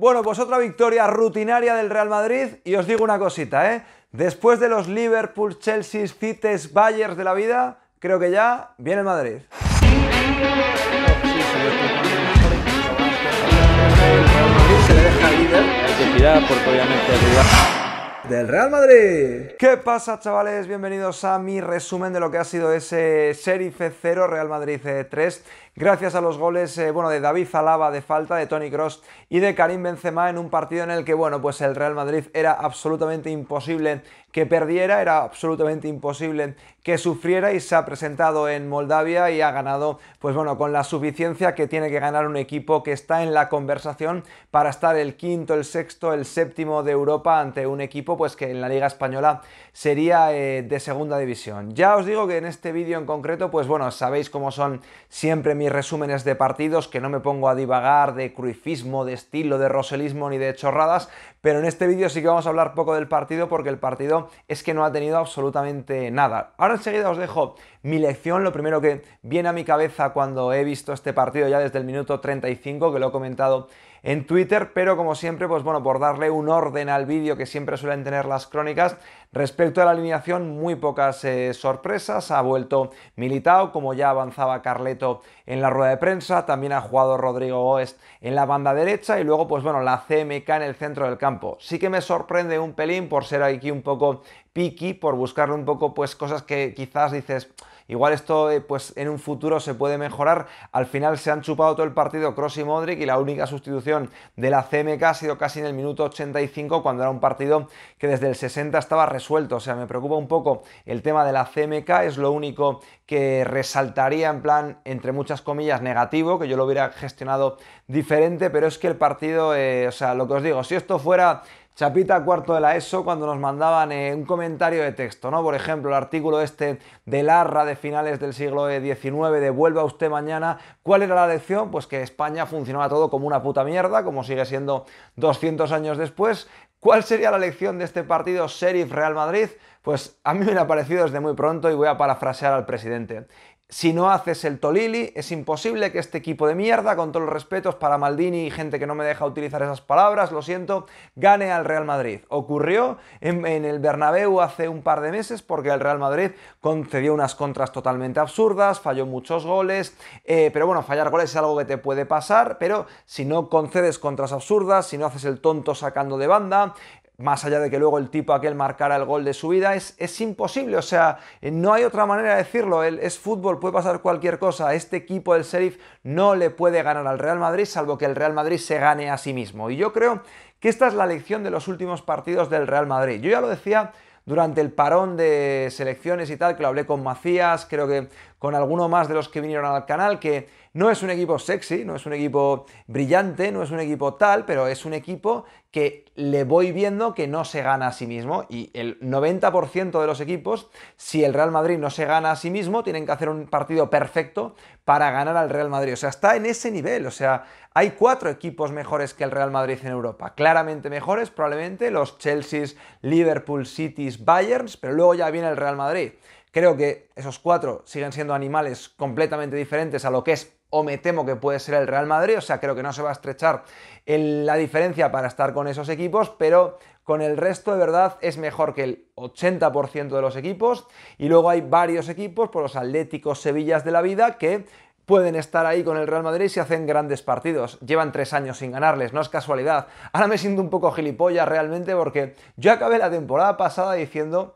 Bueno, pues otra victoria rutinaria del Real Madrid y os digo una cosita, ¿eh? Después de los Liverpool, Chelsea, Cites, Bayers de la vida, creo que ya viene el Madrid. Se le deja líder. porque obviamente del Real Madrid. ¿Qué pasa, chavales? Bienvenidos a mi resumen de lo que ha sido ese Sheriff 0 Real Madrid 3 gracias a los goles eh, bueno, de David Zalaba de falta, de Tony Cross y de Karim Benzema en un partido en el que bueno, pues el Real Madrid era absolutamente imposible que perdiera, era absolutamente imposible que sufriera y se ha presentado en Moldavia y ha ganado, pues bueno, con la suficiencia que tiene que ganar un equipo que está en la conversación para estar el quinto, el sexto, el séptimo de Europa ante un equipo pues que en la Liga Española sería eh, de segunda división. Ya os digo que en este vídeo en concreto, pues bueno, sabéis cómo son siempre mis resúmenes de partidos, que no me pongo a divagar de cruifismo, de estilo, de roselismo ni de chorradas, pero en este vídeo sí que vamos a hablar poco del partido porque el partido es que no ha tenido absolutamente nada. Ahora enseguida os dejo mi lección, lo primero que viene a mi cabeza cuando he visto este partido ya desde el minuto 35, que lo he comentado en Twitter, pero como siempre, pues bueno, por darle un orden al vídeo que siempre suelen tener las crónicas, respecto a la alineación, muy pocas eh, sorpresas, ha vuelto Militao, como ya avanzaba Carleto en la rueda de prensa, también ha jugado Rodrigo Oest en la banda derecha y luego, pues bueno, la CMK en el centro del campo. Sí que me sorprende un pelín por ser aquí un poco picky, por buscarle un poco, pues cosas que quizás dices Igual esto eh, pues en un futuro se puede mejorar. Al final se han chupado todo el partido Cross y Modric y la única sustitución de la CMK ha sido casi en el minuto 85 cuando era un partido que desde el 60 estaba resuelto. O sea, me preocupa un poco el tema de la CMK, es lo único que resaltaría en plan, entre muchas comillas, negativo, que yo lo hubiera gestionado diferente, pero es que el partido, eh, o sea, lo que os digo, si esto fuera Chapita cuarto de la ESO cuando nos mandaban eh, un comentario de texto, ¿no? Por ejemplo, el artículo este de Larra de finales del siglo XIX, de Vuelva usted mañana, ¿cuál era la lección? Pues que España funcionaba todo como una puta mierda, como sigue siendo 200 años después. ¿Cuál sería la lección de este partido Sheriff Real Madrid? Pues a mí me ha parecido desde muy pronto y voy a parafrasear al presidente. Si no haces el Tolili, es imposible que este equipo de mierda, con todos los respetos para Maldini y gente que no me deja utilizar esas palabras, lo siento, gane al Real Madrid. Ocurrió en, el Bernabéu hace un par de meses porque el Real Madrid concedió unas contras totalmente absurdas, falló muchos goles, eh, pero bueno, fallar goles es algo que te puede pasar, pero si no concedes contras absurdas, si no haces el tonto sacando de banda, más allá de que luego el tipo aquel marcara el gol de su vida, es, es imposible, o sea, no hay otra manera de decirlo, es fútbol, puede pasar cualquier cosa, este equipo del Sheriff no le puede ganar al Real Madrid, salvo que el Real Madrid se gane a sí mismo. Y yo creo que esta es la lección de los últimos partidos del Real Madrid. Yo ya lo decía durante el parón de selecciones y tal, que lo hablé con Macías, creo que con alguno más de los que vinieron al canal, que no es un equipo sexy, no es un equipo brillante, no es un equipo tal, pero es un equipo que le voy viendo que no se gana a sí mismo. Y el 90% de los equipos, si el Real Madrid no se gana a sí mismo, tienen que hacer un partido perfecto para ganar al Real Madrid. O sea, está en ese nivel. O sea, hay cuatro equipos mejores que el Real Madrid en Europa. Claramente mejores, probablemente los Chelsea, Liverpool, Cities, Bayerns, pero luego ya viene el Real Madrid. Creo que esos cuatro siguen siendo animales completamente diferentes a lo que es o me temo que puede ser el Real Madrid, o sea, creo que no se va a estrechar la diferencia para estar con esos equipos, pero con el resto de verdad es mejor que el 80% de los equipos y luego hay varios equipos, por los Atléticos Sevillas de la vida, que pueden estar ahí con el Real Madrid si hacen grandes partidos. Llevan tres años sin ganarles, no es casualidad. Ahora me siento un poco gilipollas realmente porque yo acabé la temporada pasada diciendo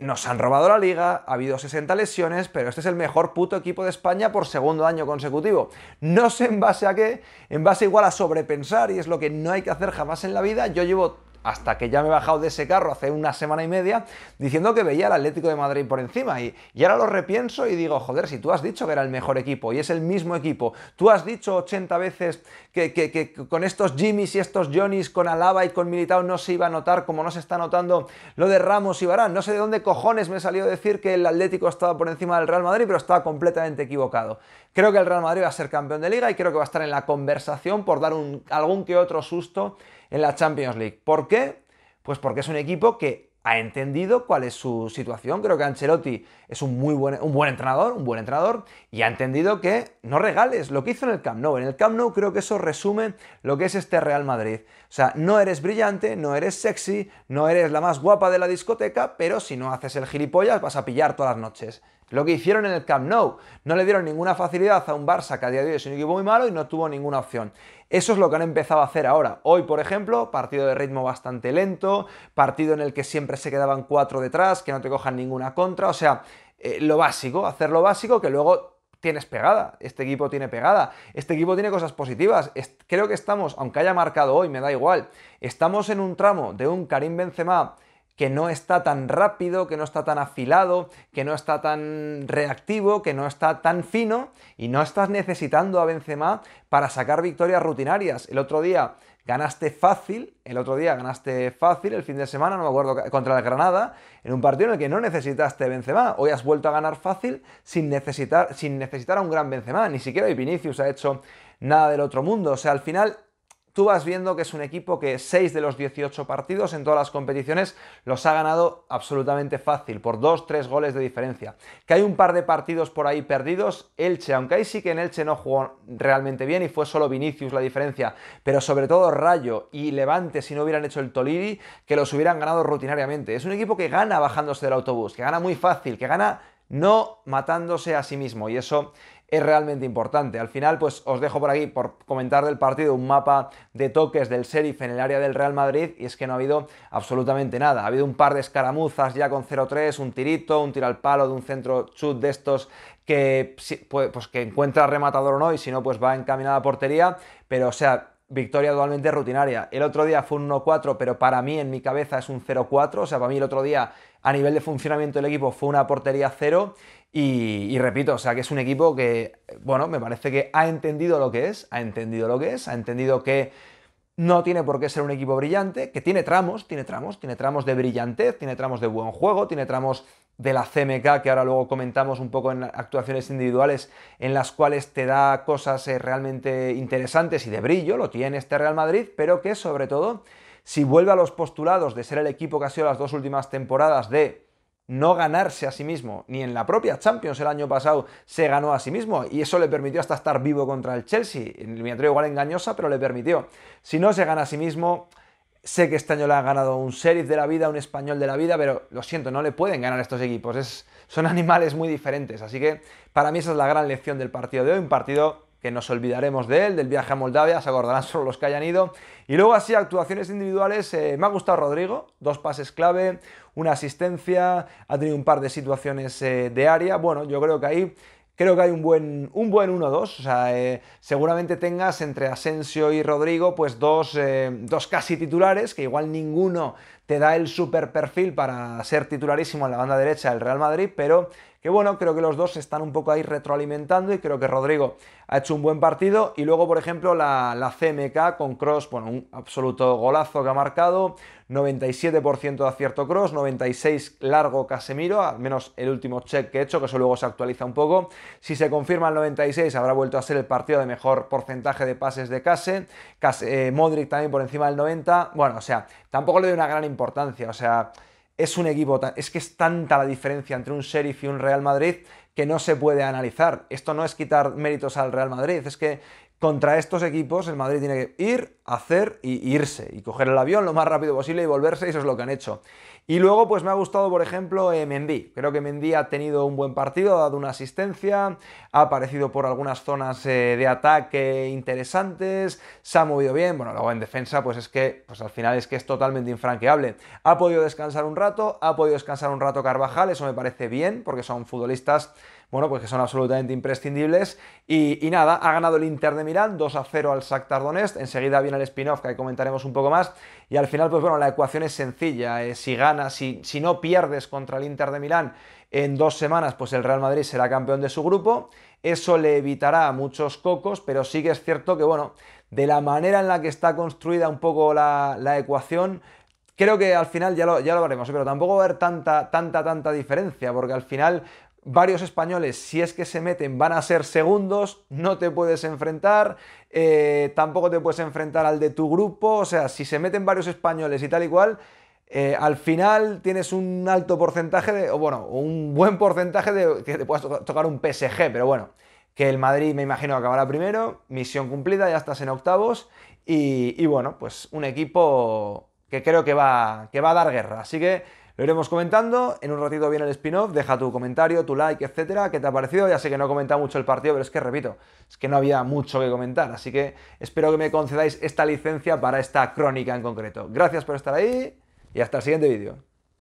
nos han robado la liga, ha habido 60 lesiones, pero este es el mejor puto equipo de España por segundo año consecutivo. No sé en base a qué, en base igual a sobrepensar, y es lo que no hay que hacer jamás en la vida. Yo llevo hasta que ya me he bajado de ese carro hace una semana y media, diciendo que veía al Atlético de Madrid por encima. Y, ahora lo repienso y digo, joder, si tú has dicho que era el mejor equipo y es el mismo equipo, tú has dicho 80 veces que, con estos Jimmys y estos Johnnys, con Alaba y con Militao no se iba a notar como no se está notando lo de Ramos y Barán. No sé de dónde cojones me salió decir que el Atlético estaba por encima del Real Madrid, pero estaba completamente equivocado. Creo que el Real Madrid va a ser campeón de liga y creo que va a estar en la conversación por dar algún que otro susto en la Champions League. ¿Por qué? Pues porque es un equipo que ha entendido cuál es su situación. Creo que Ancelotti es un muy buen, un buen entrenador, un buen entrenador, y ha entendido que no regales lo que hizo en el Camp Nou. En el Camp Nou creo que eso resume lo que es este Real Madrid. O sea, no eres brillante, no eres sexy, no eres la más guapa de la discoteca, pero si no haces el gilipollas vas a pillar todas las noches. Lo que hicieron en el Camp Nou. No le dieron ninguna facilidad a un Barça que a día de hoy es un equipo muy malo y no tuvo ninguna opción. Eso es lo que han empezado a hacer ahora. Hoy, por ejemplo, partido de ritmo bastante lento, partido en el que siempre se quedaban cuatro detrás, que no te cojan ninguna contra. O sea, eh, lo básico, hacer lo básico que luego tienes pegada, este equipo tiene pegada, este equipo tiene cosas positivas. Creo que estamos, aunque haya marcado hoy, me da igual, estamos en un tramo de un Karim Benzema que no está tan rápido, que no está tan afilado, que no está tan reactivo, que no está tan fino y no estás necesitando a Benzema para sacar victorias rutinarias. El otro día ganaste fácil, el otro día ganaste fácil, el fin de semana, no me acuerdo, contra el Granada, en un partido en el que no necesitaste Benzema. Hoy has vuelto a ganar fácil sin necesitar, sin necesitar a un gran Benzema. Ni siquiera hoy Vinicius ha hecho nada del otro mundo. O sea, al final tú vas viendo que es un equipo que 6 de los 18 partidos en todas las competiciones los ha ganado absolutamente fácil, por 2-3 goles de diferencia. Que hay un par de partidos por ahí perdidos, Elche, aunque ahí sí que en Elche no jugó realmente bien y fue solo Vinicius la diferencia, pero sobre todo Rayo y Levante si no hubieran hecho el Tolidi, que los hubieran ganado rutinariamente. Es un equipo que gana bajándose del autobús, que gana muy fácil, que gana no matándose a sí mismo y eso es realmente importante. Al final, pues os dejo por aquí, por comentar del partido, un mapa de toques del Sheriff en el área del Real Madrid y es que no ha habido absolutamente nada. Ha habido un par de escaramuzas ya con 0-3, un tirito, un tiro al palo de un centro chut de estos que, pues, pues, que encuentra rematador o no y si no, pues va encaminada a portería, pero o sea, victoria dualmente rutinaria. El otro día fue un 1-4, pero para mí en mi cabeza es un 0-4, o sea, para mí el otro día a nivel de funcionamiento del equipo fue una portería cero y, repito, o sea que es un equipo que, bueno, me parece que ha entendido lo que es, ha entendido lo que es, ha entendido que no tiene por qué ser un equipo brillante, que tiene tramos, tiene tramos, tiene tramos de brillantez, tiene tramos de buen juego, tiene tramos de la CMK, que ahora luego comentamos un poco en actuaciones individuales en las cuales te da cosas eh, realmente interesantes y de brillo, lo tiene este Real Madrid, pero que sobre todo, si vuelve a los postulados de ser el equipo que ha sido las dos últimas temporadas de no ganarse a sí mismo, ni en la propia Champions el año pasado se ganó a sí mismo y eso le permitió hasta estar vivo contra el Chelsea. En el eliminatorio igual engañosa, pero le permitió. Si no se gana a sí mismo, sé que este año le ha ganado un sheriff de la vida, un español de la vida, pero lo siento, no le pueden ganar estos equipos. Es, son animales muy diferentes. Así que para mí esa es la gran lección del partido de hoy, un partido que nos olvidaremos de él, del viaje a Moldavia, se acordarán solo los que hayan ido. Y luego así, actuaciones individuales, eh, me ha gustado Rodrigo, dos pases clave, una asistencia, ha tenido un par de situaciones eh, de área. Bueno, yo creo que ahí creo que hay un buen, un buen 1-2. O sea, eh, seguramente tengas entre Asensio y Rodrigo, pues dos, dos, casi titulares, que igual ninguno te da el super perfil para ser titularísimo en la banda derecha del Real Madrid, pero que bueno, creo que los dos están un poco ahí retroalimentando y creo que Rodrigo ha hecho un buen partido. Y luego, por ejemplo, la, la CMK con Cross, bueno, un absoluto golazo que ha marcado, 97% de acierto Cross, 96 largo Casemiro, al menos el último check que he hecho, que eso luego se actualiza un poco. Si se confirma el 96, habrá vuelto a ser el partido de mejor porcentaje de pases de Case. Eh, Modric también por encima del 90. Bueno, o sea, tampoco le doy una gran importancia, o sea es un equipo, es que es tanta la diferencia entre un Sheriff y un Real Madrid que no se puede analizar. Esto no es quitar méritos al Real Madrid, es que contra estos equipos el Madrid tiene que ir, hacer y irse y coger el avión lo más rápido posible y volverse y eso es lo que han hecho. Y luego pues me ha gustado por ejemplo eh, Mendy, creo que Mendy ha tenido un buen partido, ha dado una asistencia, ha aparecido por algunas zonas eh, de ataque interesantes, se ha movido bien, bueno luego en defensa pues es que pues al final es que es totalmente infranqueable. Ha podido descansar un rato, ha podido descansar un rato Carvajal, eso me parece bien porque son futbolistas bueno, pues que son absolutamente imprescindibles. Y, nada, ha ganado el Inter de Milán 2 a 0 al Shakhtar Donetsk. Enseguida viene el spin-off que ahí comentaremos un poco más. Y al final, pues bueno, la ecuación es sencilla. Eh, si ganas, si, si no pierdes contra el Inter de Milán en dos semanas, pues el Real Madrid será campeón de su grupo. Eso le evitará muchos cocos, pero sí que es cierto que, bueno, de la manera en la que está construida un poco la, la ecuación, creo que al final ya lo, ya lo veremos, pero tampoco va a haber tanta, tanta, tanta diferencia, porque al final varios españoles, si es que se meten, van a ser segundos, no te puedes enfrentar, eh, tampoco te puedes enfrentar al de tu grupo, o sea, si se meten varios españoles y tal y cual, eh, al final tienes un alto porcentaje de, o bueno, un buen porcentaje de que te puedas tocar un PSG, pero bueno, que el Madrid me imagino acabará primero, misión cumplida, ya estás en octavos y, bueno, pues un equipo que creo que va, que va a dar guerra. Así que lo iremos comentando. En un ratito viene el spin-off. Deja tu comentario, tu like, etcétera. ¿Qué te ha parecido? Ya sé que no he comentado mucho el partido, pero es que repito, es que no había mucho que comentar. Así que espero que me concedáis esta licencia para esta crónica en concreto. Gracias por estar ahí y hasta el siguiente vídeo.